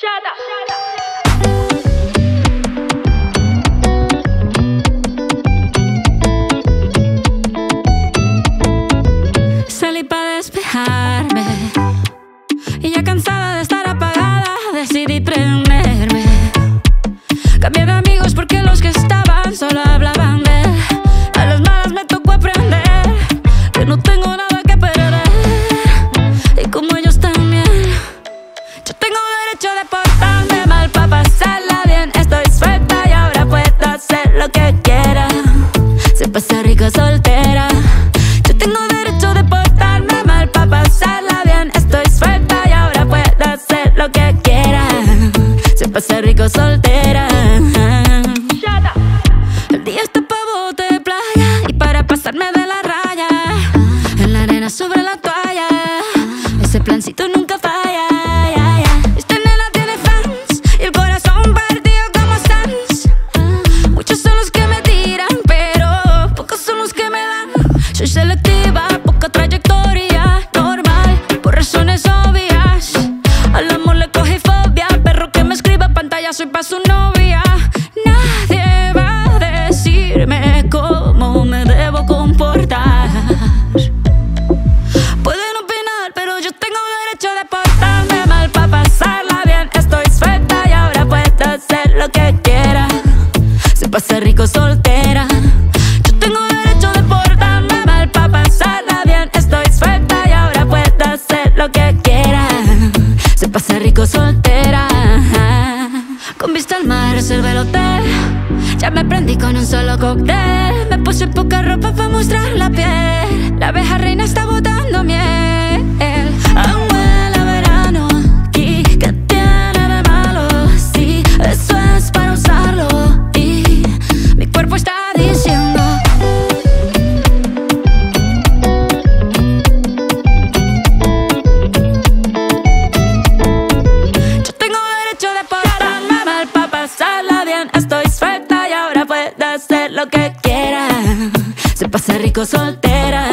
shut up shut up Pasa rico soltera. El día está pa' bote de playa y para pasarme de la raya. En la arena sobre la toalla, ese plancito nunca falla. Yeah, yeah. Esta tiene fans y el corazón partido como stands. Muchos son los que me tiran, pero pocos son los que me dan. Soy selectiva. pasé rico soltera. Yo tengo derecho de portarme mal pa' pasarla bien. Estoy suelta y ahora puedo hacer lo que quiera. Se pasa rico soltera. Con vista al mar reservé el hotel. Ya me prendí con un solo cóctel. Me puse poca ropa para mostrar la piel. lo que quiera. Se pasa rico soltera.